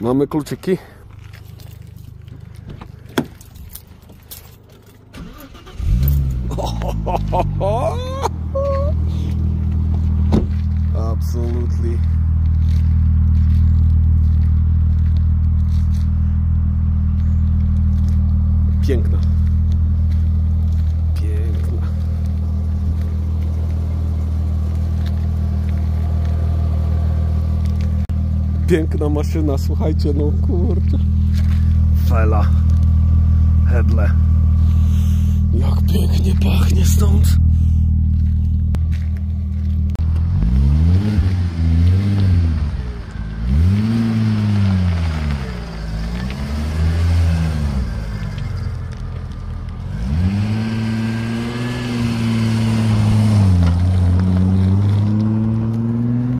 Mamy kluczyki. Absolutely. Piękna. Piękna. Piękna maszyna, słuchajcie, no kurczę. Fela. Hedle. Jak pięknie pachnie stąd.